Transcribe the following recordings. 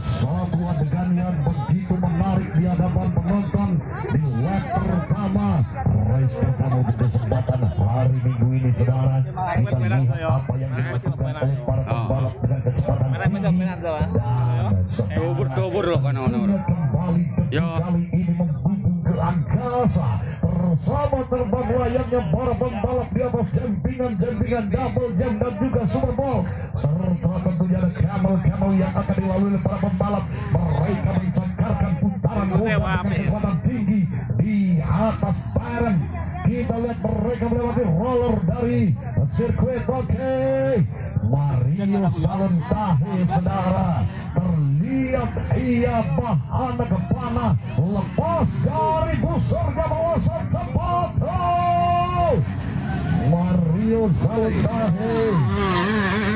Satu adegan yang begitu menarik di hadapan penonton di leg pertama. Ray Stefano di kesempatan hari Minggu ini saudara. Kita lihat apa yang dilakukan oleh para pembalap dengan kecepatan tinggi dan sekarang kembali terbang layaknya para pembalap di atas jempingan-jempingan double jam dan juga super bowl. Serta tentunya ada camel-camel yang akan dilalui oleh para pembalap. Mereka mencakarkan putaran roda dengan kecepatan tinggi di atas bareng. Kita lihat mereka melewati roller dari sirkuit. Oke. Mario Salentahe saudara. Terlihat ia bahana ke panah lepas dari busurnya bawasan Mario Salentahe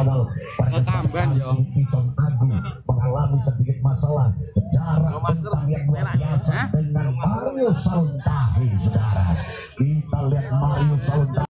awal. Pada tambahan, ini Jason Agung mengalami sedikit masalah. Jarak yang luar biasa dengan Mario Salentahi saudara. Salentahi